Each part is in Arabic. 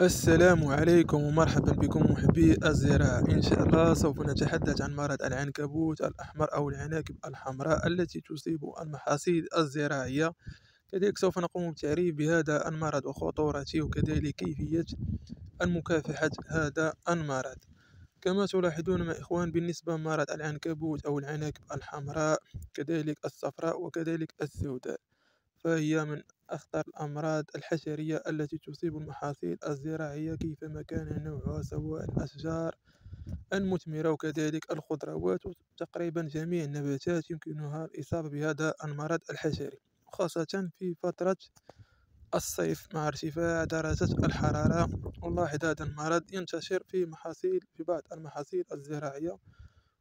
السلام عليكم ومرحبا بكم محبي الزراعة إن شاء الله سوف نتحدث عن مرض العنكبوت الأحمر أو العناكب الحمراء التي تصيب المحاصيل الزراعية. كذلك سوف نقوم بالتعريف بهذا المرض وخطورته وكذلك كيفية المكافحة هذا المرض. كما تلاحظون مع إخوان بالنسبة لمرض العنكبوت أو العناكب الحمراء كذلك الصفراء وكذلك السوداء فهي من أخطر الأمراض الحشرية التي تصيب المحاصيل الزراعية كيفما كان نوعها سواء الأشجار المثمرة وكذلك الخضروات وتقريبا جميع النباتات يمكنها الإصابة بهذا المرض الحشري خاصة في فترة الصيف مع ارتفاع درجة الحرارة. نلاحظ هذا المرض ينتشر في محاصيل في بعض المحاصيل الزراعية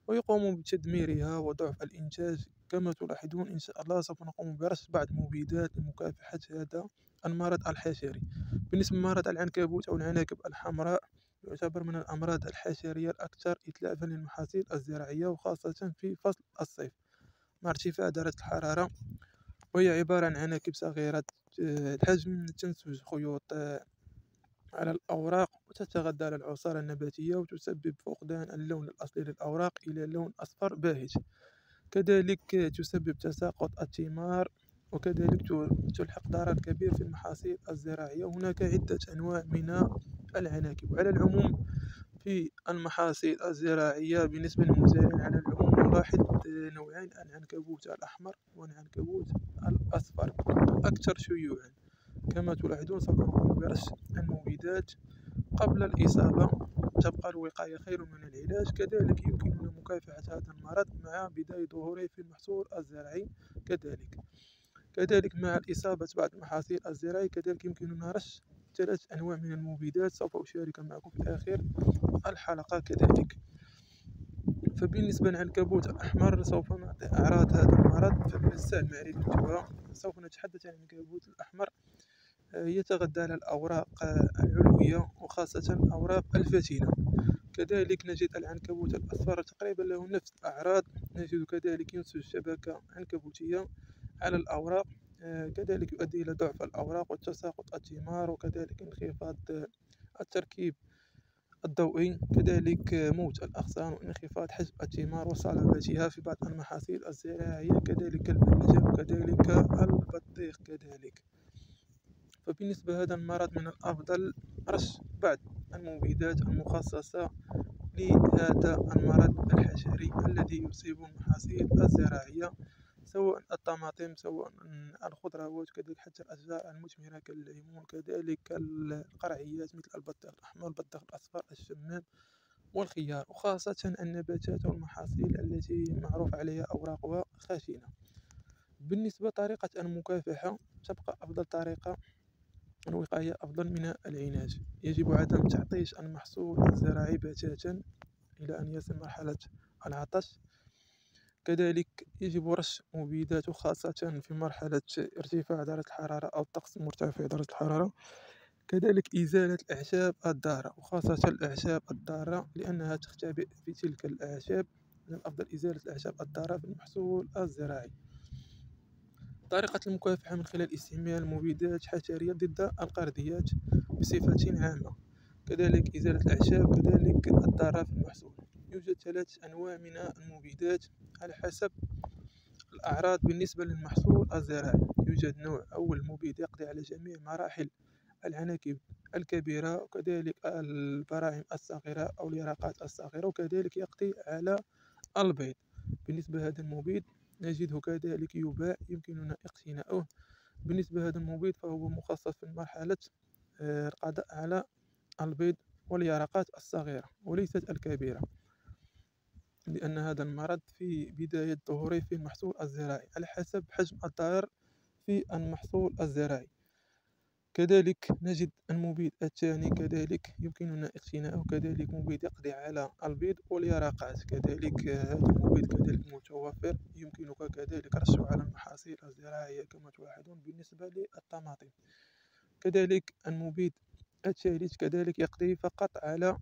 ويقوم بتدميرها وضعف الإنتاج كما تلاحظون إن شاء الله سوف نقوم برش بعض المبيدات لمكافحة هذا المرض الحشري. بالنسبة لمرض العنكبوت أو العناكب الحمراء يعتبر من الأمراض الحشرية الأكثر إتلافا للمحاصيل الزراعية وخاصة في فصل الصيف. مع ارتفاع درجة الحرارة وهي عبارة عن عناكب صغيرة الحجم تنتج خيوط آه، على الأوراق وتتغذى على العصارة النباتية وتسبب فقدان اللون الأصلي للأوراق إلى لون أصفر باهت. كذلك تسبب تساقط الثمار وكذلك تلحق ضرر كبير في المحاصيل الزراعية. هناك عدة أنواع من العناكب. وعلى العموم في المحاصيل الزراعية بالنسبة للمزارعين على العموم نلاحظ نوعين العنكبوت الأحمر والعنكبوت الأصفر أكثر شيوعا. كما تلاحظون نقوم برش المبيدات قبل الإصابة. تبقى الوقاية خير من العلاج. كذلك يمكننا مكافحة هذا المرض مع بداية ظهوره في المحصول الزراعي كذلك. كذلك مع الإصابة بعض المحاصيل الزراعية كذلك يمكننا رش ثلاث أنواع من المبيدات سوف أشارك معكم في آخر الحلقة. كذلك. فبالنسبة للعنكبوت الأحمر سوف نعطي أعراض هذا المرض. فمن السهل معرفتها سوف نتحدث عن العنكبوت الأحمر. يتغذى على الأوراق العلوية وخاصة الأوراق الفتينة كذلك نجد العنكبوت الأصفر تقريبا له نفس الأعراض. نجد كذلك ينتج شبكة عنكبوتية على الأوراق كذلك يؤدي إلى ضعف الأوراق وتساقط الثمار وكذلك انخفاض التركيب الضوئي. كذلك موت الأغصان وانخفاض حجم الثمار وصلابتها في بعض المحاصيل الزراعية. كذلك البرنجان وكذلك البطيخ كذلك. فبالنسبة هذا المرض من الأفضل رش بعض المبيدات المخصصة لهذا المرض الحشري الذي يصيب المحاصيل الزراعية سواء الطماطم سواء الخضروات كذلك حتى الأشجار المثمرة كالليمون كذلك القرعيات مثل البطيخ الأحمر البطيخ الأصفر الشمام والخيار وخاصة النباتات والمحاصيل التي معروف عليها أوراقها خشنة بالنسبة لطريقة المكافحة تبقى أفضل طريقة الوقاية أفضل من العلاج يجب عدم تعطيش المحصول الزراعي بتاتا إلى أن يصل مرحلة العطش. كذلك يجب رش مبيدات خاصة في مرحلة ارتفاع درجة الحرارة أو الطقس المرتفع درجة الحرارة. كذلك إزالة الأعشاب الضارة وخاصة الأعشاب الضارة لأنها تختبئ في تلك الأعشاب. من الأفضل إزالة الأعشاب الضارة في المحصول الزراعي. طريقة المكافحة من خلال استعمال مبيدات حشرية ضد القرديات بصفة عامة كذلك إزالة الأعشاب كذلك الضارة في المحصول. يوجد ثلاث أنواع من المبيدات على حسب الأعراض بالنسبة للمحصول الزراعي. يوجد نوع أول مبيد يقضي على جميع مراحل العناكب الكبيرة وكذلك البراعم الصغيرة أو اليرقات الصغيرة وكذلك يقضي على البيض. بالنسبة لهذا المبيد نجده كذلك يباع يمكننا اقتناؤه. بالنسبة لهذا المبيد فهو مخصص في مرحلة آه، القضاء على البيض واليرقات الصغيرة وليست الكبيرة لأن هذا المرض في بداية ظهوره في المحصول الزراعي على حسب حجم الضرر في المحصول الزراعي. كذلك نجد المبيد الثاني كذلك يمكننا اقتناؤه كذلك مبيد يقضي على البيض واليرقات كذلك هذا المبيد كذلك متوفر يمكنك كذلك رشه على المحاصيل الزراعية كما تلاحظون بالنسبة للطماطم. كذلك المبيد الثالث كذلك يقضي فقط على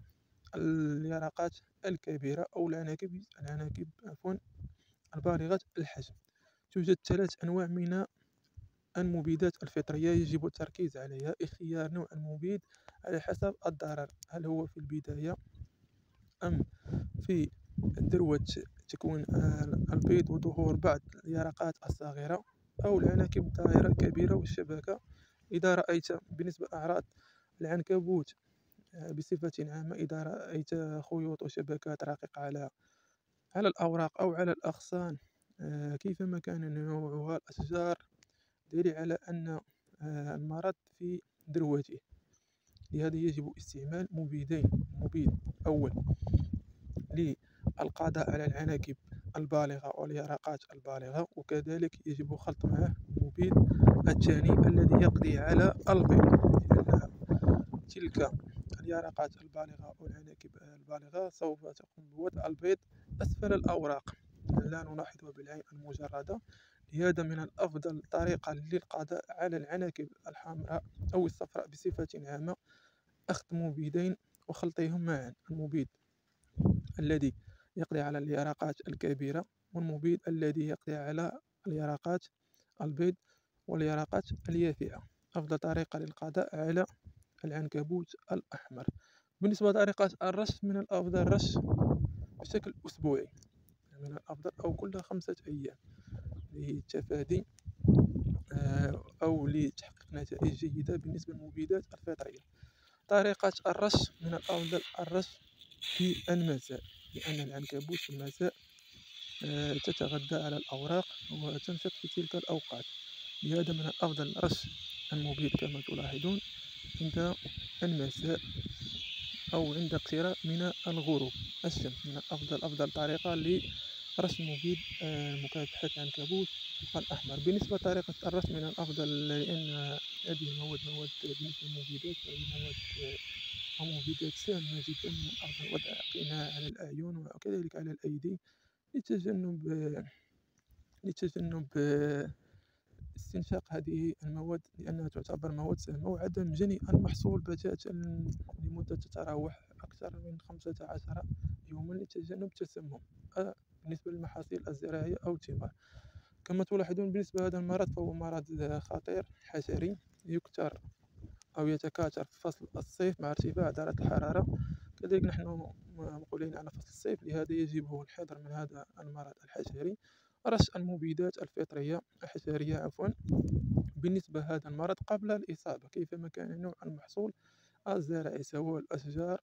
اليرقات الكبيرة أو العناكب العناكب عفوا البالغة الحجم. توجد ثلاث أنواع من المبيدات الفطرية يجب التركيز عليها إختيار نوع المبيد على حسب الضرر. هل هو في البداية أم في ذروة تكوين البيض وظهور بعض اليرقات الصغيرة أو العناكب الدائرة الكبيرة والشبكة إذا رأيت بالنسبة لأعراض العنكبوت آه، بصفة عامة إذا رأيت خيوط وشبكات رقيقة على على الأوراق أو على الأغصان آه، كيفما كان نوعها؟ الأشجار دليل على أن آه، المرض في ذروته لهذا يجب استعمال مبيدين مبيد أول للقضاء على العناكب البالغة واليرقات البالغة وكذلك يجب خلط معه مبيد الثاني الذي يقضي على البيض لأن تلك اليرقات البالغة والعناكب البالغة سوف تقوم بوضع البيض أسفل الأوراق. لا نلاحظها بالعين المجردة لهذا من الأفضل طريقة للقضاء على العناكب الحمراء أو الصفراء بصفة عامة. أخذ مبيدين وخلطهم معا. المبيد الذي يقضي على اليرقات الكبيرة والمبيد الذي يقضي على اليرقات البيض واليرقات اليافعة أفضل طريقة للقضاء على العنكبوت الأحمر. بالنسبة لطريقة الرش من الأفضل رش بشكل أسبوعي. من الأفضل أو كل خمسة أيام. للتفادي آه، أو لتحقيق نتائج جيدة بالنسبة للمبيدات الفطرية طريقة الرش من الأفضل الرش في المساء لأن العنكبوت في المساء آه، تتغذى على الأوراق وتنشط في تلك الأوقات. لهذا من الأفضل رش المبيد كما تلاحظون عند المساء أو عند اقتراب من الغروب. الشمس من الأفضل أفضل طريقة لرش مبيد آه، مكافحة العنكبوت الأحمر. بالنسبة لطريقة الرش من الأفضل لأن هذه المواد مواد بالنسبة للمبيدات مواد مبيدات سامة جدا من الأفضل وضع قناع على الأعين وكذلك على الأيدي. لتجنب لتجنب استنشاق هذه المواد لأنها تعتبر مواد سامة وعدم جني المحصول بتاتا لمدة تتراوح أكثر من خمسة عشر يوما لتجنب التسمم آه، بالنسبة للمحاصيل الزراعية أو الثمار كما تلاحظون بالنسبة لهذا المرض فهو مرض خطير حشري يكثر أو يتكاثر في فصل الصيف مع ارتفاع درجة الحرارة. كذلك نحن مقبلين على فصل الصيف لهذا يجب الحذر من هذا المرض الحشري. رش المبيدات الفطرية الحشرية عفوا بالنسبة لهذا المرض قبل الإصابة كيفما كان نوع المحصول الزراعي سواء الأشجار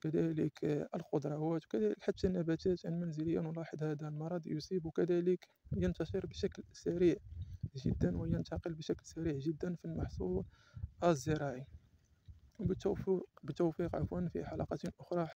كذلك الخضروات كذلك حتى النباتات المنزلية نلاحظ هذا المرض يصيب كذلك ينتشر بشكل سريع جدا وينتقل بشكل سريع جدا في المحصول الزراعي. بالتوفيق, بالتوفيق عفوا في حلقة أخرى.